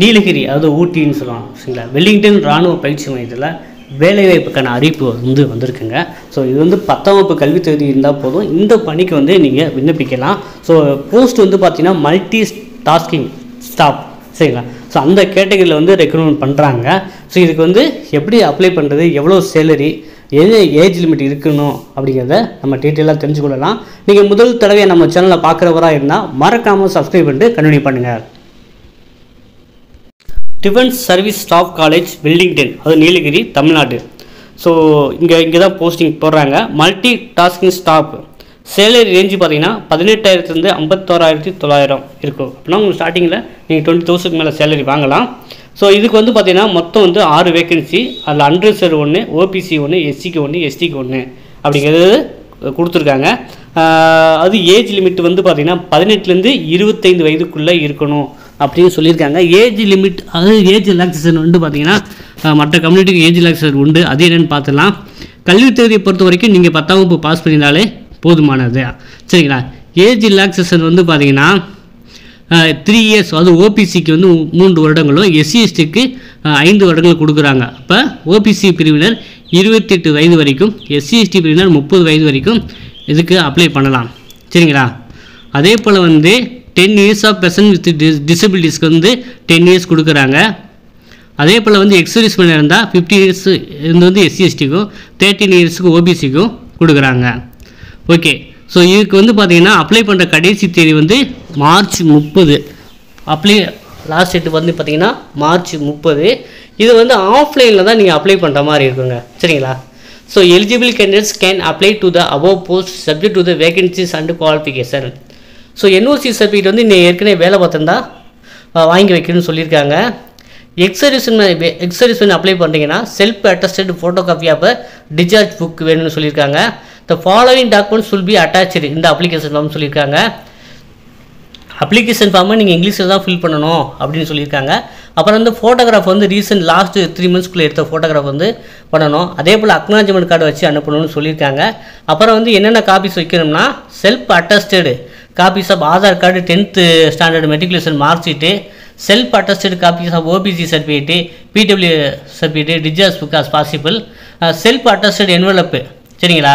நீலகிரி அதாவது ஊட்டின்னு சொல்லுவாங்க சரிங்களா? வெல்லிங்டன் இராணுவ பயிற்சி மையத்தில் வேலைவாய்ப்புக்கான அறிவிப்பு வந்து வந்திருக்குங்க. ஸோ இது வந்து பத்தாம் வகுப்பு கல்வி தகுதி இருந்தால் போதும். இந்த பணிக்கு வந்து நீங்கள் விண்ணப்பிக்கலாம். ஸோ போஸ்ட் வந்து பார்த்தீங்கன்னா மல்டி டாஸ்கிங் ஸ்டாப் சரிங்களா? ஸோ அந்த கேட்டகரியில் வந்து ரெக்ரூட்மெண்ட் பண்ணுறாங்க ஸோ இதுக்கு வந்து எப்படி அப்ளை பண்ணுறது எவ்வளோ சேலரி எது ஏஜ் லிமிட் இருக்கணும் அப்படிங்கிறத நம்ம டீட்டெயிலாக தெரிஞ்சுக்கொள்ளலாம். நீங்கள் முதல் தடவை நம்ம சேனலை பார்க்குறவராக இருந்தால் மறக்காமல் சப்ஸ்கிரைப் பண்ணிட்டு கண்டினியூ பண்ணுங்கள் defence service staff college Wellington அது நீலகிரி தமிழ்நாடு. ஸோ இங்கே இங்கே தான் போஸ்டிங் போடுறாங்க. Multi tasking staff salary range பார்த்தீங்கன்னா பதினெட்டாயிரத்துலேருந்து ஐம்பத்தோராயிரத்தி தொள்ளாயிரம் இருக்கும். அப்படின்னா உங்களுக்கு ஸ்டார்டிங்கில் நீங்கள் டுவெண்ட்டி தௌசண்ட் மேலே சேலரி வாங்கலாம். ஸோ இதுக்கு வந்து பார்த்தீங்கன்னா மொத்தம் வந்து ஆறு வேகன்சி அதில் அன்ரிசர்வ் ஒன்று ஓபிசி ஒன்று எஸ்சிக்கு ஒன்று எஸ்டிக்கு ஒன்று அப்படிங்கிறது கொடுத்துருக்காங்க. அது ஏஜ் லிமிட் வந்து பார்த்திங்கன்னா பதினெட்டுலேருந்து இருபத்தைந்து வயதுக்குள்ளே இருக்கணும். அப்படின்னு சொல்லியிருக்காங்க. ஏஜ் லிமிட் அதாவது ஏஜ் ரிலாக்ஸேஷன் வந்து பார்த்தீங்கன்னா மற்ற கம்யூனிட்டிக்கு ஏஜ் ரிலாக்ஸேஷன் உண்டு. அது என்னென்னு பார்த்துலாம் கல்வி தகுதியை பொறுத்த வரைக்கும் நீங்கள் பத்தாம் வகுப்பு பாஸ் பண்ணியிருந்தாலே போதுமானது. சரிங்களா? ஏஜ் ரிலாக்ஸேஷன் வந்து பார்த்தீங்கன்னா த்ரீ இயர்ஸ் அது ஓபிசிக்கு வந்து மூன்று வருடங்களும் எஸ்சிஎஸ்டிக்கு ஐந்து வருடங்கள் கொடுக்குறாங்க. அப்போ ஓபிசி பிரிவினர் இருபத்தெட்டு வயது வரைக்கும் எஸ்சிஎஸ்டி பிரிவினர் முப்பது வயது வரைக்கும் இதுக்கு அப்ளை பண்ணலாம். சரிங்களா? அதே போல் வந்து ten years of person with டிசபிலிட்டிஸ்க்கு வந்து டென் இயர்ஸ் கொடுக்குறாங்க. அதே போல் வந்து எக்ஸர்வீஸ் பண்ண இருந்தால் ஃபிஃப்டி இயர்ஸ் இருந்து வந்து எஸ்சிஎஸ்டிக்கும் தேர்ட்டின் இயர்ஸுக்கு ஓபிசிக்கும் கொடுக்குறாங்க. ஓகே ஸோ இதுக்கு வந்து பார்த்திங்கன்னா அப்ளை பண்ணுற கடைசி தேதி வந்து மார்ச் முப்பது. அப்ளை லாஸ்ட் டேட் வந்து பார்த்தீங்கன்னா மார்ச் முப்பது. இது வந்து ஆஃப்லைனில் தான் நீங்கள் அப்ளை பண்ணுற மாதிரி இருக்குங்க. சரிங்களா? So eligible candidates can apply to the above post subject to the vacancies and qualification so NOC certificate வந்து நீ ஏற்கனவே வேலை பார்த்துருந்தா வாங்கி வைக்கணும்னு சொல்லியிருக்காங்க. எக்ஸரிஷன் எக்ஸரிசன் அப்ளை பண்ணுறீங்கன்னா self attested photo copy of discharge book வேணும்னு சொல்லியிருக்காங்க. The following documents should be attach இந்த அப்ளிகேஷன் ஃபார்ம் சொல்லியிருக்காங்க. அப்ளிகேஷன் ஃபார்மை நீங்கள் இங்கிலீஷில் தான் ஃபில் பண்ணணும் அப்படின்னு சொல்லியிருக்காங்க. அப்புறம் வந்து ஃபோட்டோகிராஃப் வந்து ரீசெண்ட் லாஸ்ட் த்ரீ மந்த்ஸ்க்குள்ளே எடுத்த ஃபோட்டோகிராஃப் வந்து பண்ணணும். அதே போல் அக்னாலஜ்மெண்ட் கார்டு வச்சு அனுப்பணும்னு சொல்லியிருக்காங்க. அப்புறம் வந்து என்னென்ன காப்பீஸ் வைக்கணும்னா self attested copies of Aadhaar card tenth standard matriculation mark sheet self attested copies of OBC certificate PW certificate டிஜாஸ் book as possible self attested envelope சரிங்களா?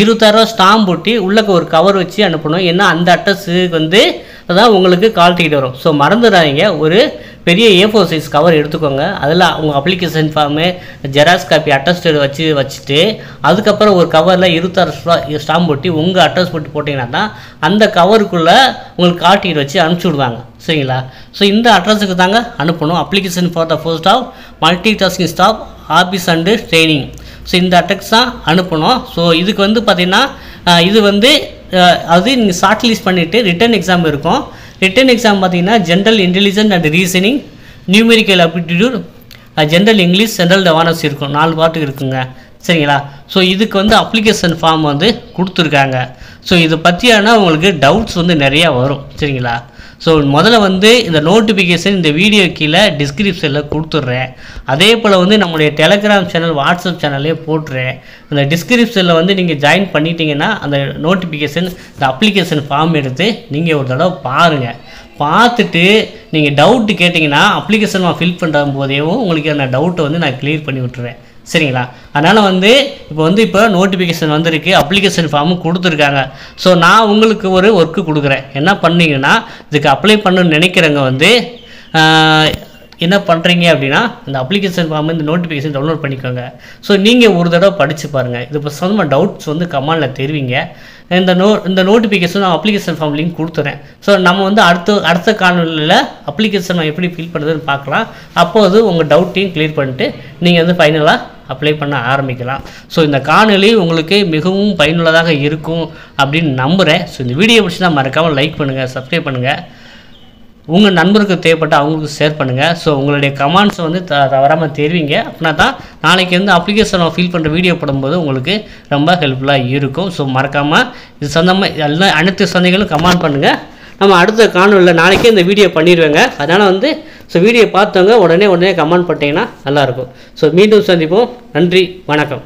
இருபத்தாயிரரூவா ஸ்டாம்ப் ஒட்டி உள்ளக்க ஒரு கவர் வச்சு அனுப்பணும். ஏன்னா அந்த அட்ரஸுக்கு வந்து அதான் உங்களுக்கு கால் டிக்கெட் வரும். ஸோ மறந்துடாதீங்க. ஒரு பெரிய ஏ ஃபோர் சைஸ் கவர் எடுத்துக்கோங்க. அதில் உங்கள் application form xerox copy attested வச்சு வச்சுட்டு அதுக்கப்புறம் ஒரு கவரில் இருபத்தாறு ஸ்டாம்ப் ஒட்டி உங்கள் அட்ரஸ் போட்டு போட்டிங்கன்னா தான் அந்த கவருக்குள்ளே உங்களுக்கு கால் டிக்கெட் வச்சு அனுப்பிச்சி விடுவாங்க. சரிங்களா? ஸோ இந்த அட்ரஸுக்கு தாங்க அனுப்பணும். Application for the four of multi tasking staff office and training so இந்த அட்டெக்ஸ் தான் அனுப்பணும். ஸோ இதுக்கு வந்து பார்த்திங்கன்னா இது வந்து அது நீங்கள் ஷார்ட் லிஸ்ட் பண்ணிவிட்டு ரிட்டன் எக்ஸாம் இருக்கும். ரிட்டன் எக்ஸாம் பார்த்தீங்கன்னா general intelligent and reasoning numerical aptitude general English general awareness இருக்கும். நாலு பாட்டு இருக்குங்க. சரிங்களா? ஸோ இதுக்கு வந்து அப்ளிகேஷன் ஃபார்ம் வந்து கொடுத்துருக்காங்க. ஸோ இதை பற்றியான உங்களுக்கு டவுட்ஸ் வந்து நிறையா வரும். சரிங்களா? ஸோ முதல்ல வந்து இந்த நோட்டிஃபிகேஷன் இந்த வீடியோ கீழே டிஸ்கிரிப்ஷனில் கொடுத்துட்றேன். அதே போல் வந்து நம்மளுடைய டெலகிராம் சேனல் வாட்ஸ்அப் சேனல்லே போட்டுறேன். அந்த டிஸ்கிரிப்ஷனில் வந்து நீங்கள் ஜாயின் பண்ணிட்டீங்கன்னா அந்த நோட்டிஃபிகேஷன் இந்த அப்ளிகேஷன் ஃபார்ம் எடுத்து நீங்கள் ஒரு தடவை பாருங்கள் பார்த்துட்டு நீங்கள் டவுட்டு கேட்டிங்கன்னா அப்ளிகேஷன் ஃபில் பண்ணுற போதேவும் உங்களுக்கு அந்த டவுட்டை வந்து நான் கிளியர் பண்ணி விட்டுருவேன் சரிங்களா? அதனால் வந்து இப்போ வந்து இப்போ நோட்டிஃபிகேஷன் வந்திருக்கு அப்ளிகேஷன் ஃபார்மும் கொடுத்துருக்காங்க. ஸோ நான் உங்களுக்கு ஒரு ஒர்க்கு கொடுக்குறேன். என்ன பண்ணீங்கன்னா இதுக்கு அப்ளை பண்ணணும்னு நினைக்கிறவங்க வந்து என்ன பண்ணுறீங்க அப்படின்னா இந்த அப்ளிகேஷன் ஃபார்ம் இந்த நோட்டிஃபிகேஷன் டவுன்லோட் பண்ணிக்கோங்க. ஸோ நீங்கள் ஒரு தடவை படித்து பாருங்கள் இது இப்போ சொந்தமாக டவுட்ஸ் வந்து கமாலில் தெரிவிங்க. இந்த நோ இந்த நோட்டிஃபிகேஷன் நான் அப்ளிகேஷன் ஃபார்ம் லிங்க் கொடுத்துறேன். ஸோ நம்ம வந்து அடுத்த அடுத்த காணொலியில் அப்ளிகேஷன் நான் எப்படி ஃபில் பண்ணுறதுன்னு பார்க்கலாம். அப்போது உங்கள் டவுட்டையும் கிளியர் பண்ணிட்டு நீங்கள் வந்து ஃபைனலாக அப்ளை பண்ண ஆரம்பிக்கலாம். ஸோ இந்த காணொலி உங்களுக்கு மிகவும் பயனுள்ளதாக இருக்கும் அப்படின்னு நம்புகிறேன் ஸோ இந்த வீடியோ பிடிச்சினா மறக்காமல் லைக் பண்ணுங்கள் சப்ஸ்கிரைப் பண்ணுங்கள் உங்கள் நண்பருக்கு தேவைப்பட்ட அவங்களுக்கு ஷேர் பண்ணுங்கள் ஸோ உங்களுடைய கமெண்ட்ஸை வந்து த தவறாமல் தெரிவிங்க. அப்படின்னா தான் நாளைக்கு வந்து அப்ளிகேஷனை ஃபில் பண்ணுற வீடியோ போடும்போது உங்களுக்கு ரொம்ப ஹெல்ப்ஃபுல்லாக இருக்கும். ஸோ மறக்காமல் இது சொந்தமாக எல்லாம் அனைத்து சந்தைகளும் கமெண்ட் பண்ணுங்கள் நம்ம அடுத்த காணொலியில் நாளைக்கே இந்த வீடியோ பண்ணிடுவேங்க அதனால் வந்து ஸோ வீடியோ பார்த்தவங்க உடனே உடனே கமெண்ட் பண்ணிட்டீங்கன்னா நல்லாயிருக்கும். ஸோ மீண்டும் சந்திப்போம். நன்றி வணக்கம்.